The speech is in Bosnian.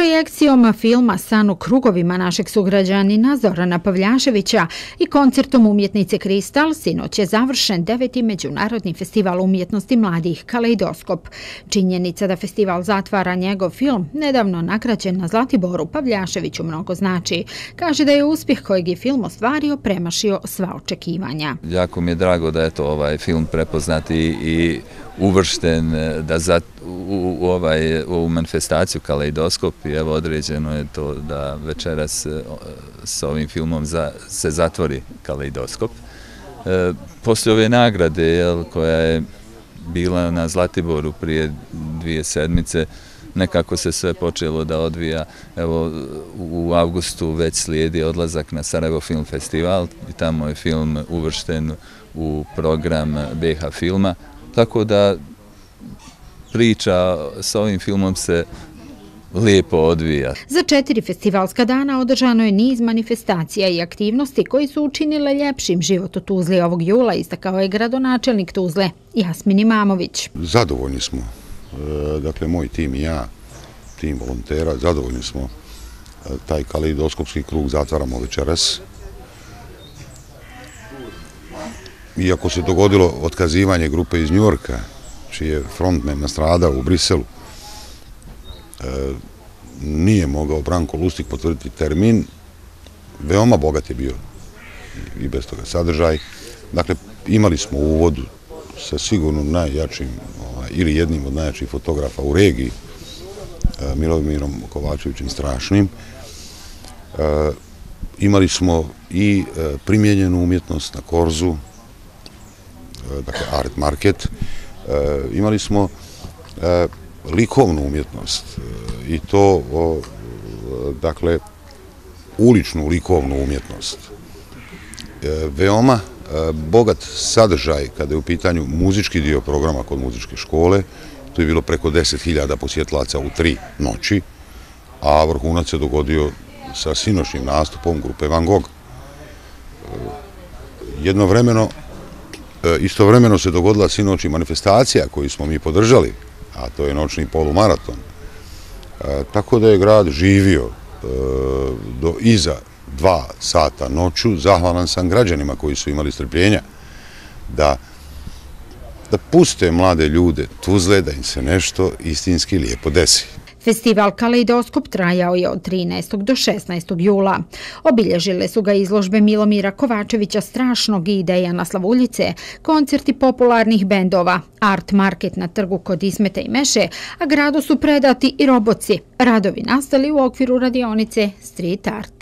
Projekcijom filma San u krugovima našeg sugrađanina Zorana Pavljaševića i koncertom umjetnice Kristal sinoć je završen deveti Međunarodni festival umjetnosti mladih Kaleidoskop. Činjenica da festival zatvara njegov film, nedavno nakraćen na Zlatiboru, Pavljaševiću mnogo znači. Kaže da je uspjeh kojeg je film ostvario premašio sva očekivanja. Jako mi je drago da je to ovaj film prepoznati i uvršten eh, da za, u, u, ovaj, u manifestaciju Kaleidoskop i evo određeno je to da večeras e, sa s ovim filmom za, se zatvori Kaleidoskop. E, poslije ove nagrade jel, koja je bila na Zlatiboru prije dvije sedmice, nekako se sve počelo da odvija. Evo, u avgustu već slijedi odlazak na Sarajevo Film Festival i tamo je film uvršten u program BH filma, tako da priča s ovim filmom se lijepo odvija. Za četiri festivalska dana održano je niz manifestacija i aktivnosti koji su učinile ljepšim život u Tuzli ovog jula, istakao je gradonačelnik Tuzle, Jasmin Imamović. Zadovoljni smo, e, dakle moj tim i ja, tim volontera, zadovoljni smo e, taj kalidoskopski krug zatvaramo večeras. iako se dogodilo otkazivanje grupe iz Njurka, čiji je frontmen nastradao u Briselu, e, nije mogao Branko Lustig potvrditi termin, veoma bogat je bio i bez toga sadržaj. Dakle, imali smo u uvodu sa sigurno najjačim ovaj, ili jednim od najjačih fotografa u regiji, e, Kovačevićem Strašnim. E, imali smo i e, primjenjenu umjetnost na Korzu, e, dakle art market, Eh, imali smo eh, likovnu umjetnost eh, i to, dakle, uličnu likovnu umjetnost. Veoma bogat sadržaj kada je u pitanju muzički dio programa kod muzičke škole, Tu je bilo preko 10.000 posjetlaca u tri noći, a vrhunac se dogodio sa sinošnjim nastupom grupe Van Gogh. Jednovremeno E, istovremeno se dogodila sinoći manifestacija koju smo mi podržali, a to je noćni polumaraton. E, tako da je grad živio e, do iza dva sata noću. Zahvalan sam građanima koji su imali strpljenja da da puste mlade ljude Tuzle da im se nešto istinski lijepo desi. Festival Kaleidoskop trajao je od 13. do 16. jula. Obilježile su ga izložbe Milomira Kovačevića Strašnog i Dejana Slavuljice, koncerti popularnih bendova, art market na trgu kod Ismeta i Meše, a gradu su predati i roboci. Radovi nastali u okviru radionice Street Art.